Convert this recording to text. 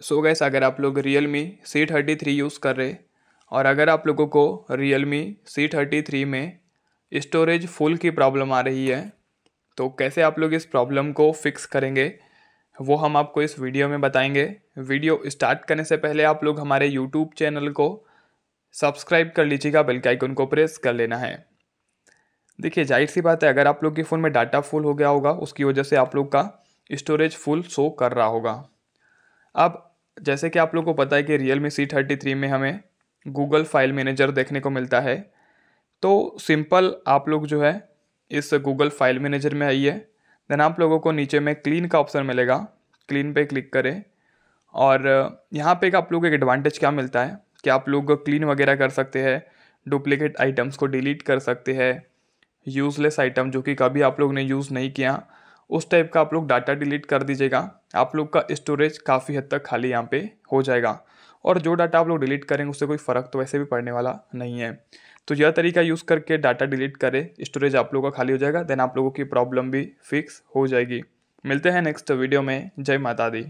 सो gas, अगर आप लोग Realme C thirty three use कर रहे, और अगर आप लोगों को Realme C thirty three में स्टोरेज फुल की प्रॉब्लम आ रही है तो कैसे आप लोग इस प्रॉब्लम को फिक्स करेंगे, वो हम आपको इस वीडियो में बताएँगे। वीडियो स्टार्ट करने से पहले आप लोग हमारे यूट्यूब चैनल को सब्सक्राइब कर लीजिएगा बेल के आइकन को प्रेस कर लेना है। देखिए, ज़ाहिर सी बात है, अगर आप लोग के फ़ोन में डाटा फुल हो गया होगा, उसकी वजह से आप लोग का स्टोरेज फुल शो कर रहा होगा। अब जैसे कि आप लोग को पता है कि Realme C thirty three में हमें गूगल फ़ाइल मैनेजर देखने को मिलता है। तो सिंपल आप लोग जो है इस गूगल फ़ाइल मैनेजर में आइए। देन आप लोगों को नीचे में क्लीन का ऑप्शन मिलेगा। क्लीन पे क्लिक करें। और यहाँ पे आप लोग एक एडवांटेज क्या मिलता है कि आप लोग क्लीन वगैरह कर सकते हैं डुप्लीकेट आइटम्स को डिलीट कर सकते हैं यूज़लेस आइटम जो कि कभी आप लोग ने यूज़ नहीं किया। उस टाइप का आप लोग डाटा डिलीट कर दीजिएगा। आप लोग का स्टोरेज काफ़ी हद तक खाली यहाँ पे हो जाएगा। और जो डाटा आप लोग डिलीट करेंगे, उससे कोई फ़र्क तो वैसे भी पड़ने वाला नहीं है। तो यह तरीका यूज़ करके डाटा डिलीट करें स्टोरेज आप लोगों का खाली हो जाएगा देन आप लोगों की प्रॉब्लम भी फिक्स हो जाएगी। मिलते हैं नेक्स्ट वीडियो में। जय माता दी।